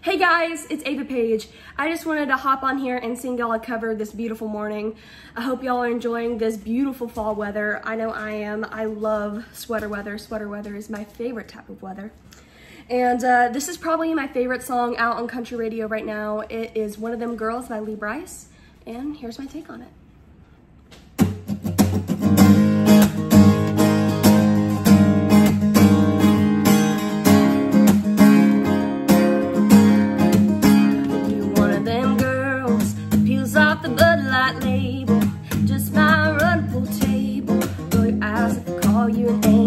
Hey guys, it's Ava Paige. I just wanted to hop on here and sing y'all a cover this beautiful morning. I hope y'all are enjoying this beautiful fall weather. I know I am. I love sweater weather. Sweater weather is my favorite type of weather. And uh, this is probably my favorite song out on country radio right now. It is One of Them Girls by Lee Brice, and here's my take on it. all your days.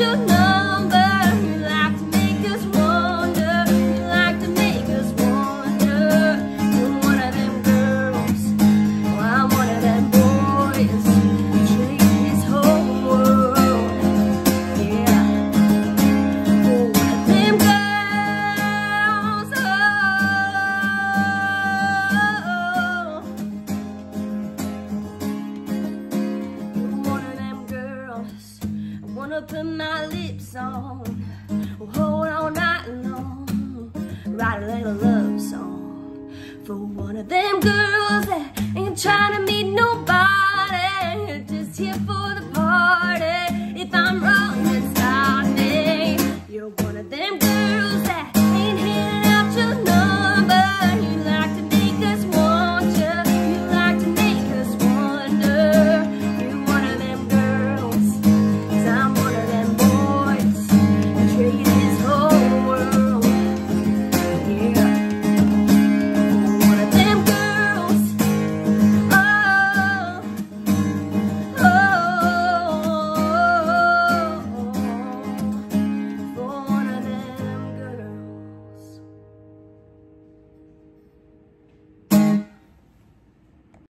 주님 put my lips on. Hold all night long. Write a little love song For one of them girls that ain't trying to